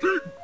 Dude!